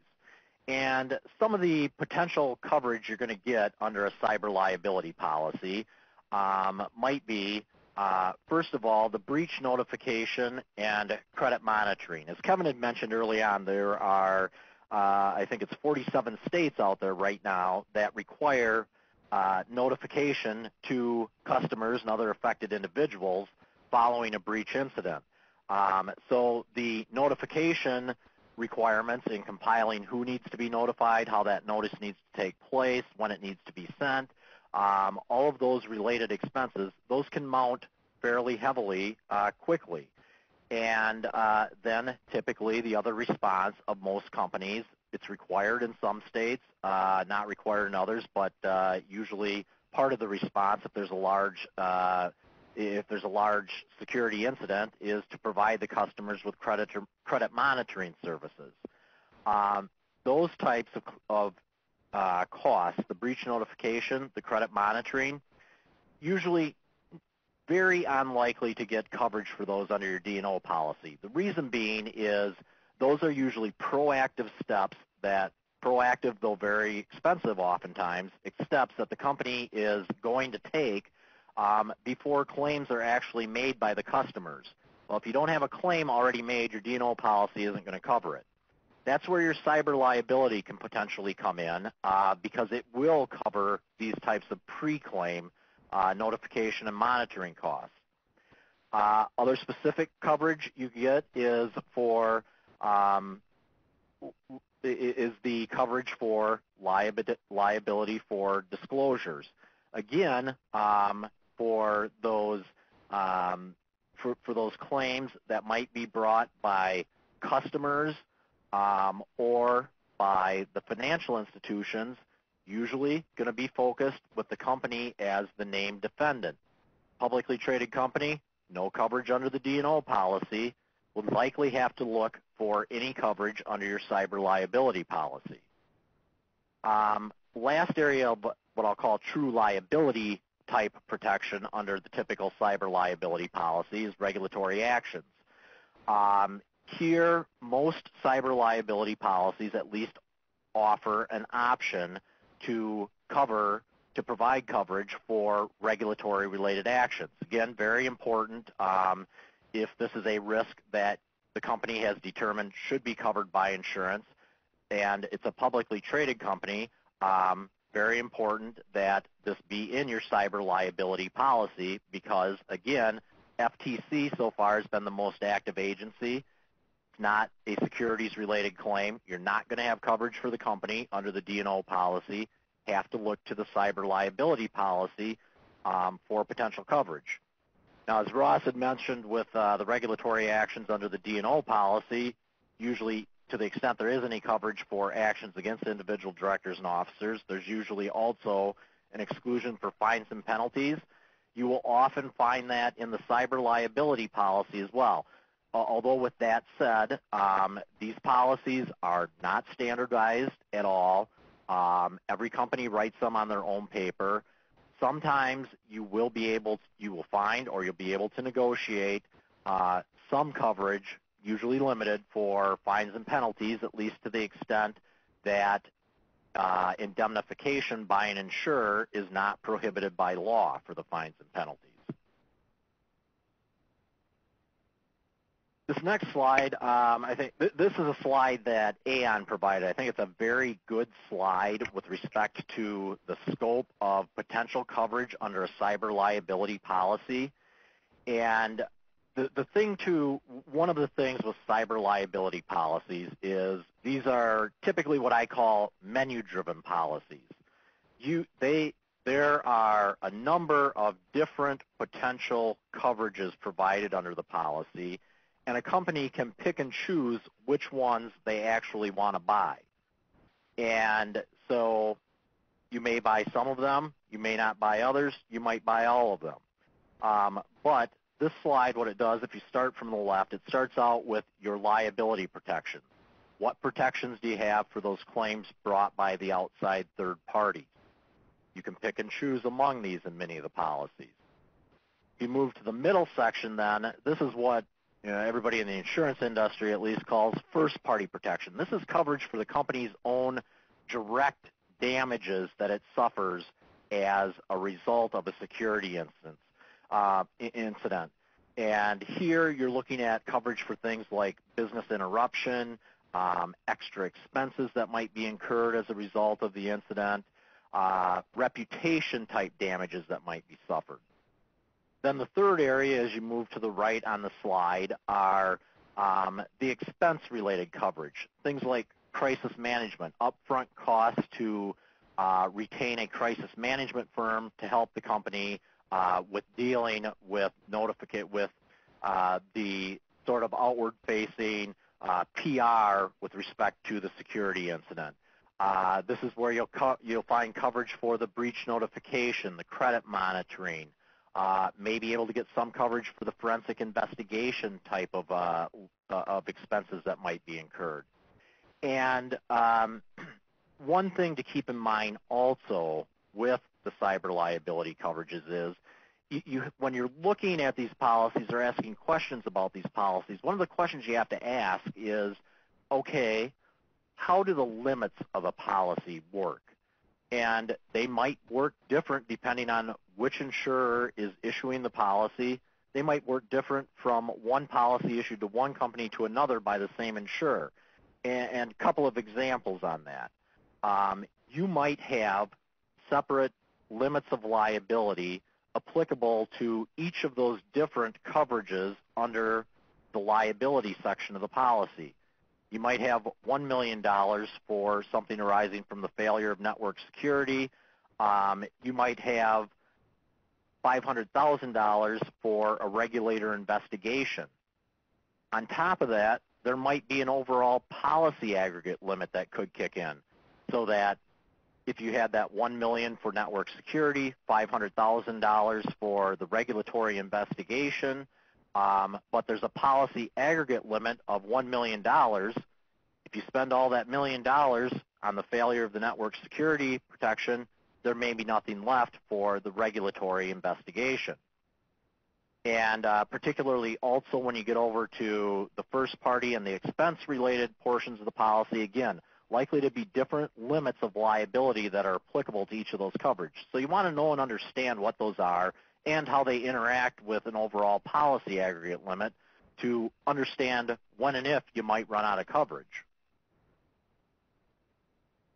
And some of the potential coverage you're going to get under a cyber liability policy um, might be, uh, first of all, the breach notification and credit monitoring. As Kevin had mentioned early on, there are, I think it's 47 states out there right now that require uh, notification to customers and other affected individuals following a breach incident. Um, so the notification requirements in compiling who needs to be notified, how that notice needs to take place, when it needs to be sent, um, all of those related expenses, those can mount fairly heavily uh, quickly. And uh, then typically the other response of most companies, it's required in some states, uh, not required in others, but uh, usually part of the response if there's a large uh, if there's a large security incident, is to provide the customers with credit, credit monitoring services. Um, those types of, of uh, costs, the breach notification, the credit monitoring, usually very unlikely to get coverage for those under your D&O policy. The reason being is those are usually proactive steps that proactive, though very expensive oftentimes, steps that the company is going to take um, before claims are actually made by the customers. Well, if you don't have a claim already made, your D&O policy isn't going to cover it. That's where your cyber liability can potentially come in uh, because it will cover these types of pre-claim notification and monitoring costs. Uh, other specific coverage you get is for um, is the coverage for liability for disclosures. Again, um, for those um, for, for those claims that might be brought by customers um, or by the financial institutions, usually going to be focused with the company as the named defendant. Publicly traded company, no coverage under the D&O policy. will likely have to look for any coverage under your cyber liability policy. Um, last area of what I'll call true liability type protection under the typical cyber liability policy is regulatory actions. Um, here, most cyber liability policies at least offer an option to cover, to provide coverage for regulatory related actions. Again, very important um, if this is a risk that the company has determined should be covered by insurance and it's a publicly traded company, um, very important that this be in your cyber liability policy because, again, FTC so far has been the most active agency. Not a securities-related claim. You're not going to have coverage for the company under the D&O policy. Have to look to the cyber liability policy um, for potential coverage. Now, as Ross had mentioned with uh, the regulatory actions under the D&O policy, usually to the extent there is any coverage for actions against individual directors and officers, there's usually also an exclusion for fines and penalties. You will often find that in the cyber liability policy as well. Although with that said, um, these policies are not standardized at all. Um, every company writes them on their own paper. Sometimes you will be able, to, you will find, or you'll be able to negotiate uh, some coverage usually limited for fines and penalties, at least to the extent that uh, indemnification by an insurer is not prohibited by law for the fines and penalties. This next slide, um, I think th this is a slide that Aon provided. I think it's a very good slide with respect to the scope of potential coverage under a cyber liability policy. And the, the thing too, one of the things with cyber liability policies is these are typically what I call menu-driven policies. You, they, there are a number of different potential coverages provided under the policy, and a company can pick and choose which ones they actually want to buy. And so you may buy some of them, you may not buy others, you might buy all of them. Um, but this slide, what it does, if you start from the left, it starts out with your liability protection. What protections do you have for those claims brought by the outside third party? You can pick and choose among these in many of the policies. If you move to the middle section then, this is what you know, everybody in the insurance industry at least calls first party protection. This is coverage for the company's own direct damages that it suffers as a result of a security incident uh, incident. And here you're looking at coverage for things like business interruption, um, extra expenses that might be incurred as a result of the incident, uh, reputation type damages that might be suffered. Then the third area as you move to the right on the slide are um, the expense related coverage, things like crisis management, upfront costs to uh, retain a crisis management firm to help the company uh, with dealing with notificate with uh, the sort of outward-facing uh, PR with respect to the security incident. Uh, this is where you'll you'll find coverage for the breach notification, the credit monitoring, uh, may be able to get some coverage for the forensic investigation type of uh, of expenses that might be incurred. And um, one thing to keep in mind also with the cyber liability coverages is you, you, when you're looking at these policies or asking questions about these policies, one of the questions you have to ask is, okay, how do the limits of a policy work? And they might work different depending on which insurer is issuing the policy. They might work different from one policy issued to one company to another by the same insurer. And, a couple of examples on that. Um, you might have separate limits of liability applicable to each of those different coverages under the liability section of the policy. You might have $1 million for something arising from the failure of network security. Um, you might have $500,000 for a regulator investigation. On top of that, there might be an overall policy aggregate limit that could kick in so that if you had that 1 million for network security, $500,000 for the regulatory investigation, um, but there's a policy aggregate limit of $1 million. If you spend all that million dollars on the failure of the network security protection, there may be nothing left for the regulatory investigation. And uh, particularly also when you get over to the first party and the expense related portions of the policy, again, likely to be different limits of liability that are applicable to each of those coverage. So you want to know and understand what those are and how they interact with an overall policy aggregate limit to understand when and if you might run out of coverage.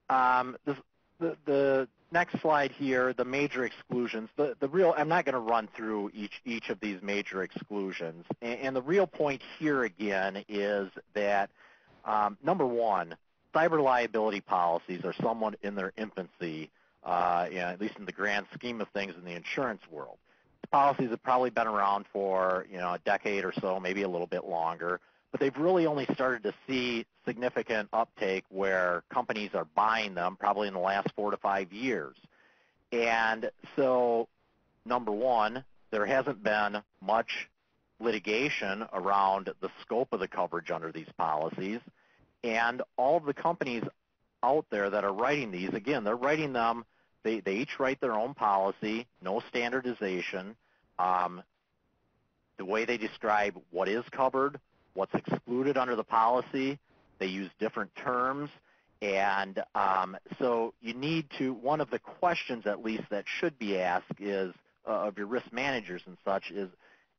Um, the, the next slide here, the major exclusions. The, the real, I'm not going to run through each, each of these major exclusions. And, and the real point here again is that, um, number one, cyber liability policies are somewhat in their infancy, uh, you know, at least in the grand scheme of things in the insurance world. Policies have probably been around for you know a decade or so, maybe a little bit longer, but they've really only started to see significant uptake where companies are buying them, probably in the last four to five years. And so, number one, there hasn't been much litigation around the scope of the coverage under these policies. And all of the companies out there that are writing these, again, they're writing them, they, they each write their own policy, no standardization. Um, the way they describe what is covered, what's excluded under the policy, they use different terms. And um, so you need to, one of the questions at least that should be asked is, uh, of your risk managers and such, is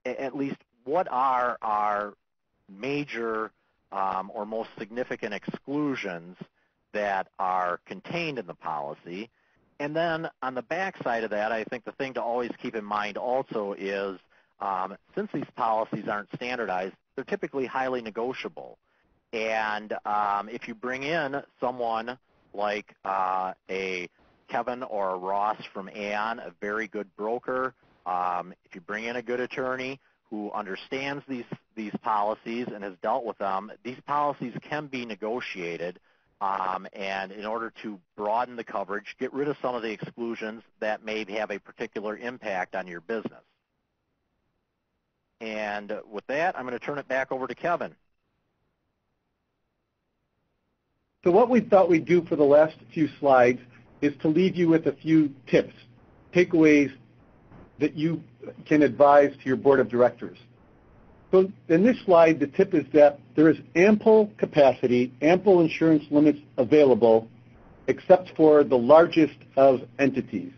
at least what are our major um, or most significant exclusions that are contained in the policy. And then on the back side of that, I think the thing to always keep in mind also is um, since these policies aren't standardized, they're typically highly negotiable. And um, if you bring in someone like uh, a Kevin or a Ross from Aon, a very good broker, um, if you bring in a good attorney who understands these these policies and has dealt with them, these policies can be negotiated. Um, and in order to broaden the coverage, get rid of some of the exclusions that may have a particular impact on your business. And with that, I'm going to turn it back over to Kevin.
So what we thought we'd do for the last few slides is to leave you with a few tips, takeaways that you can advise to your board of directors. So in this slide, the tip is that there is ample capacity, ample insurance limits available, except for the largest of entities.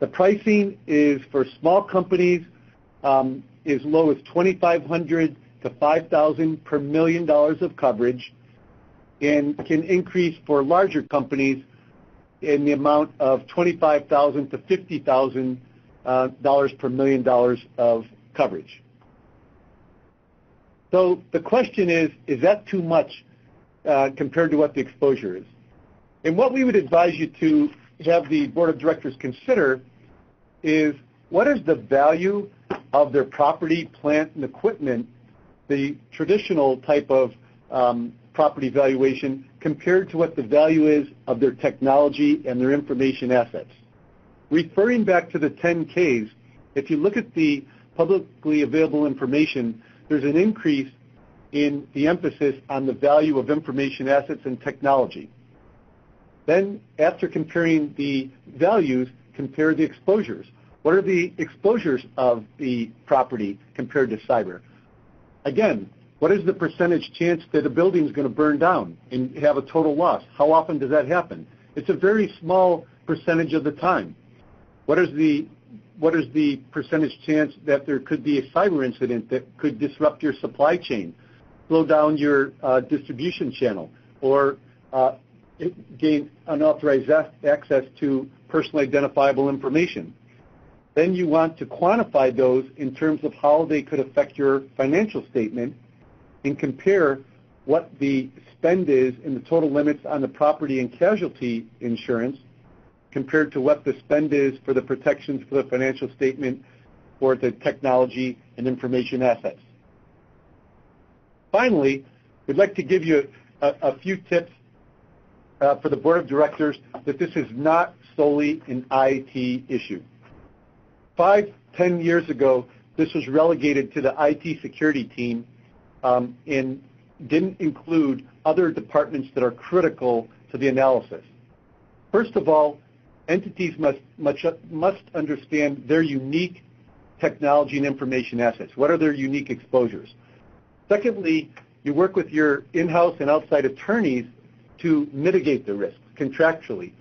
The pricing is for small companies um, as low as 2,500 to 5,000 per million dollars of coverage, and can increase for larger companies in the amount of 25,000 to 50,000 uh, dollars per million dollars of coverage. So the question is, is that too much uh, compared to what the exposure is? And what we would advise you to have the board of directors consider is what is the value of their property, plant, and equipment, the traditional type of um, property valuation, compared to what the value is of their technology and their information assets. Referring back to the 10Ks, if you look at the publicly available information, there's an increase in the emphasis on the value of information assets and technology. Then, after comparing the values, compare the exposures. What are the exposures of the property compared to cyber? Again, what is the percentage chance that a building is going to burn down and have a total loss? How often does that happen? It's a very small percentage of the time. What is the what is the percentage chance that there could be a cyber incident that could disrupt your supply chain, slow down your uh, distribution channel, or uh, gain unauthorized access to personally identifiable information? Then you want to quantify those in terms of how they could affect your financial statement and compare what the spend is in the total limits on the property and casualty insurance compared to what the spend is for the protections for the financial statement for the technology and information assets. Finally, we'd like to give you a, a few tips uh, for the board of directors that this is not solely an IT issue. Five, ten years ago, this was relegated to the IT security team um, and didn't include other departments that are critical to the analysis. First of all, entities must, must, must understand their unique technology and information assets. What are their unique exposures? Secondly, you work with your in-house and outside attorneys to mitigate the risk contractually.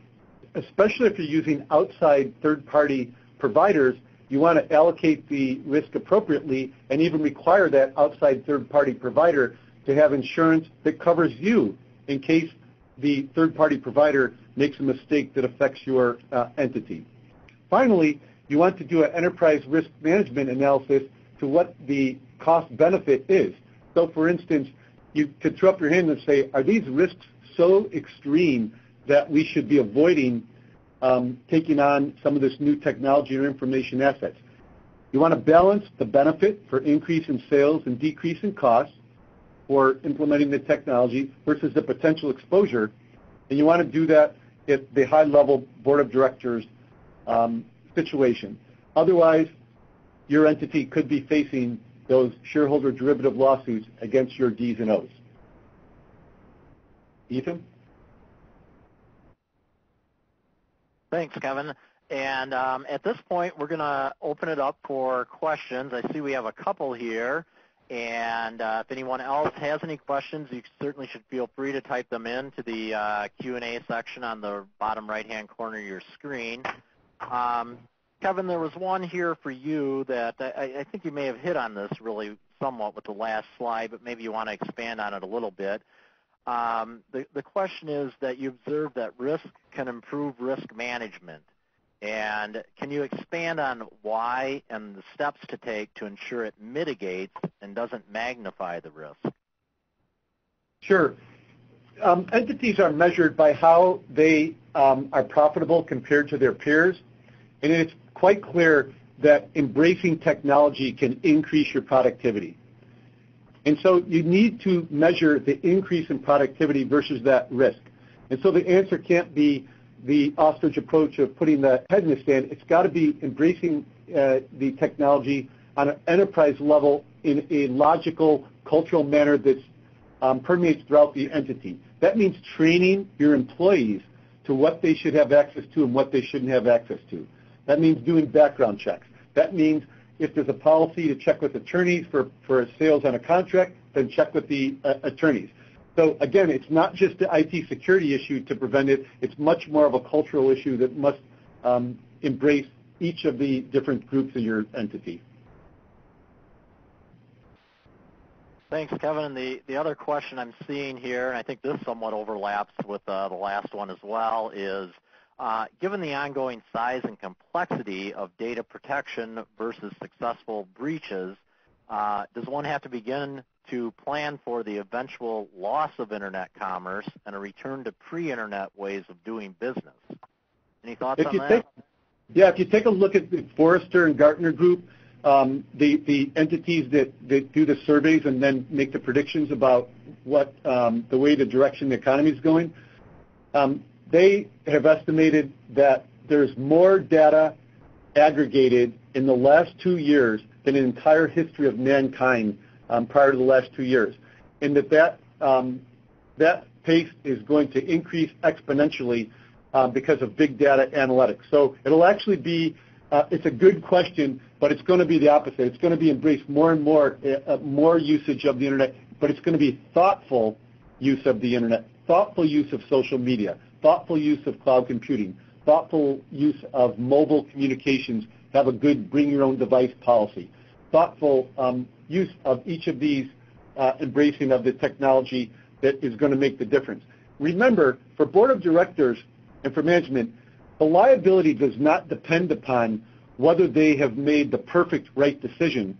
Especially if you're using outside third-party providers, you want to allocate the risk appropriately and even require that outside third-party provider to have insurance that covers you in case the third-party provider makes a mistake that affects your uh, entity. Finally, you want to do an enterprise risk management analysis to what the cost benefit is. So for instance, you could throw up your hand and say, are these risks so extreme that we should be avoiding um, taking on some of this new technology or information assets? You want to balance the benefit for increase in sales and decrease in costs for implementing the technology versus the potential exposure. And you want to do that at the high-level board of directors um, situation. Otherwise, your entity could be facing those shareholder derivative lawsuits against your Ds and Os. Ethan?
Thanks, Kevin. And um, at this point, we're going to open it up for questions. I see we have a couple here. And uh, if anyone else has any questions, you certainly should feel free to type them in to the uh, Q&A section on the bottom right-hand corner of your screen. Um, Kevin, there was one here for you that I, I, think you may have hit on this really somewhat with the last slide, but maybe you want to expand on it a little bit. Um, the, the question is that you observed that risk can improve risk management. And can you expand on why and the steps to take to ensure it mitigates and doesn't magnify the risk?
Sure. Um, entities are measured by how they um, are profitable compared to their peers. And it's quite clear that embracing technology can increase your productivity. And so you need to measure the increase in productivity versus that risk. And so the answer can't be the ostrich approach of putting the head in the sand. It's got to be embracing uh, the technology on an enterprise level in a logical, cultural manner that um, permeates throughout the entity. That means training your employees to what they should have access to and what they shouldn't have access to. That means doing background checks. That means if there's a policy to check with attorneys for, for sales on a contract, then check with the uh, attorneys. So again, it's not just the IT security issue to prevent it. It's much more of a cultural issue that must um, embrace each of the different groups in your entity.
Thanks, Kevin. The, the other question I'm seeing here, and I think this somewhat overlaps with uh, the last one as well, is uh, given the ongoing size and complexity of data protection versus successful breaches, uh, does one have to begin to plan for the eventual loss of Internet commerce and a return to pre-Internet ways of doing business? Any thoughts
if
on
that? Take, yeah, if you take a look at the Forrester and Gartner Group, um, the, the entities that, that do the surveys and then make the predictions about what um, the way the direction the economy is going, um, they have estimated that there's more data aggregated in the last two years than in the entire history of mankind um, prior to the last two years, and that that, um, that pace is going to increase exponentially uh, because of big data analytics. So it'll actually be, uh, it's a good question, but it's going to be the opposite. It's going to be embraced more and more, uh, uh more usage of the internet, but it's going to be thoughtful use of the internet, thoughtful use of social media, thoughtful use of cloud computing, thoughtful use of mobile communications, have a good bring your own device policy, thoughtful um, use of each of these uh, embracing of the technology that is going to make the difference. Remember, for board of directors and for management, the liability does not depend upon whether they have made the perfect right decision.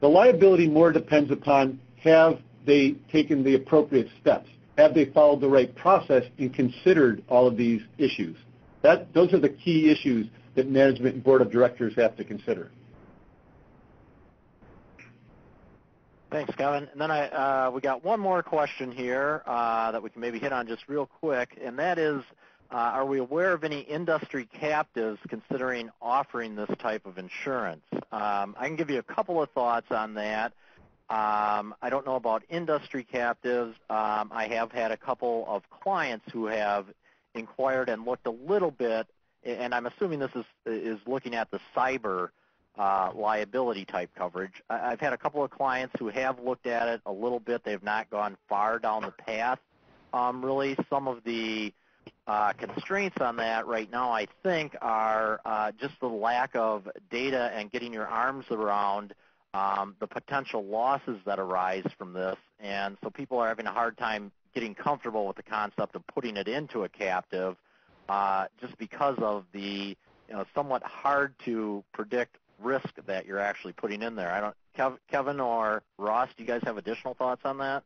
The liability more depends upon have they taken the appropriate steps have they followed the right process and considered all of these issues? That, those are the key issues that management and board of directors have to consider.
Thanks, Kevin. And then I, uh, we got one more question here uh, that we can maybe hit on just real quick, and that is uh, are we aware of any industry captives considering offering this type of insurance? Um, I can give you a couple of thoughts on that. Um, I don't know about industry captives. Um, I have had a couple of clients who have inquired and looked a little bit, and I'm assuming this is is looking at the cyber uh, liability type coverage. I, I've had a couple of clients who have looked at it a little bit. They've not gone far down the path. Um, really, some of the uh, constraints on that right now, I think, are uh, just the lack of data and getting your arms around um, the potential losses that arise from this. And so people are having a hard time getting comfortable with the concept of putting it into a captive uh, just because of the you know, somewhat hard to predict risk that you're actually putting in there. I don't, Kevin or Ross, do you guys have additional thoughts on that?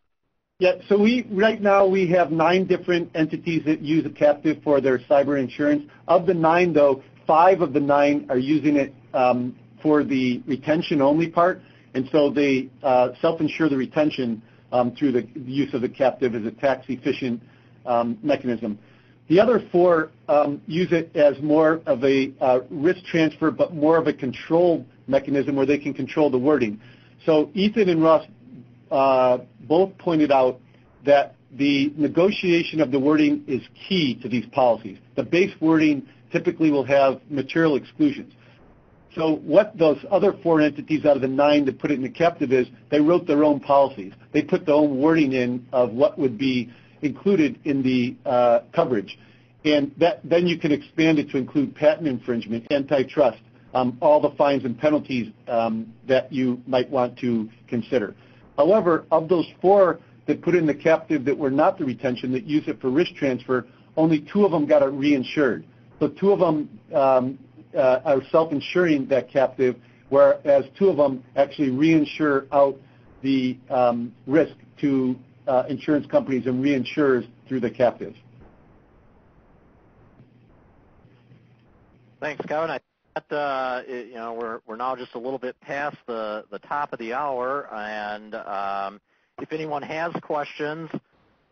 Yeah, so we right now we have nine different entities that use a captive for their cyber insurance. Of the nine, though, five of the nine are using it um, for the retention only part, and so they uh, self-insure the retention um, through the use of the captive as a tax-efficient um, mechanism. The other four um, use it as more of a uh, risk transfer, but more of a control mechanism where they can control the wording. So Ethan and Russ uh, both pointed out that the negotiation of the wording is key to these policies. The base wording typically will have material exclusions. So what those other four entities out of the nine that put it in the captive is they wrote their own policies. They put their own wording in of what would be included in the uh, coverage. And that, then you can expand it to include patent infringement, antitrust, um, all the fines and penalties um, that you might want to consider. However, of those four that put in the captive that were not the retention, that use it for risk transfer, only two of them got it reinsured. So two of them um, uh, are self-insuring that captive, whereas two of them actually reinsure out the um, risk to insurance companies and reinsurers through the captives.
Thanks, Kevin. I uh, it, you know, we're we're now just a little bit past the the top of the hour, and um, if anyone has questions,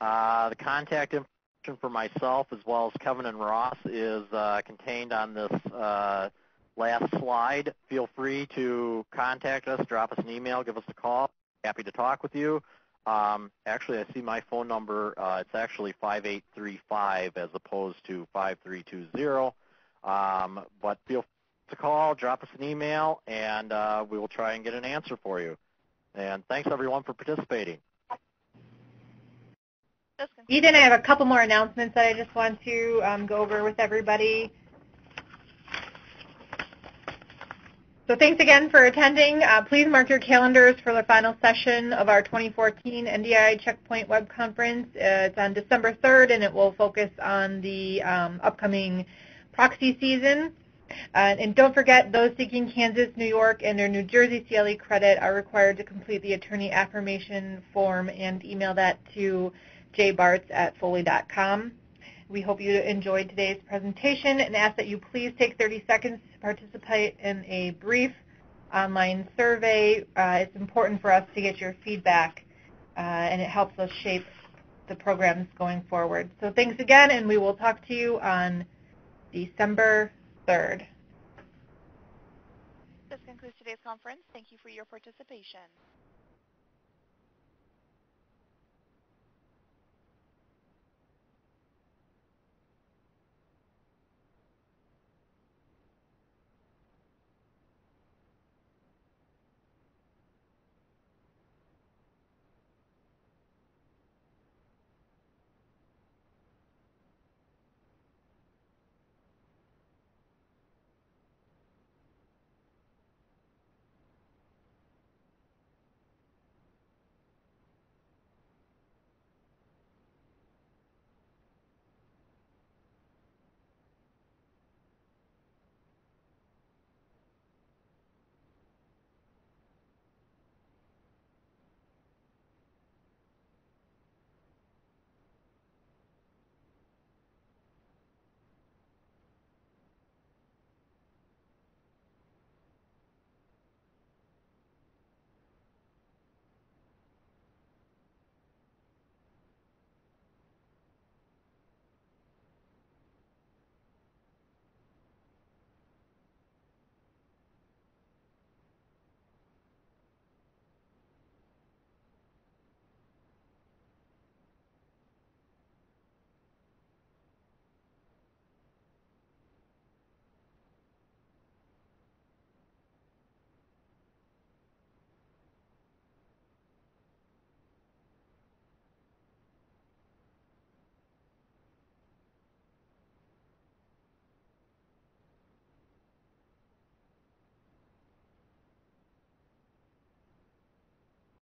uh, the contact information for myself as well as Kevin and Ross is uh, contained on this uh, last slide. Feel free to contact us, drop us an email, give us a call. Happy to talk with you. Um, actually, I see my phone number. Uh, it's actually 5835 as opposed to 5320. Um, but feel free to call, drop us an email, and uh, we will try and get an answer for you. And thanks, everyone, for participating.
Ethan, I have a couple more announcements that I just want to um, go over with everybody. So thanks again for attending. Uh, please mark your calendars for the final session of our 2014 NDI Checkpoint Web Conference. Uh, it's on December 3rd, and it will focus on the um, upcoming proxy season. Uh, and don't forget, those seeking Kansas, New York, and their New Jersey CLE credit are required to complete the attorney affirmation form and email that to jbartz at foley.com. We hope you enjoyed today's presentation and ask that you please take 30 seconds participate in a brief online survey. Uh, it's important for us to get your feedback, uh, and it helps us shape the programs going forward. So thanks again, and we will talk to you on December 3rd.
This concludes today's conference. Thank you for your participation.